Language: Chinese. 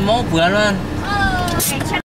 Mau 乱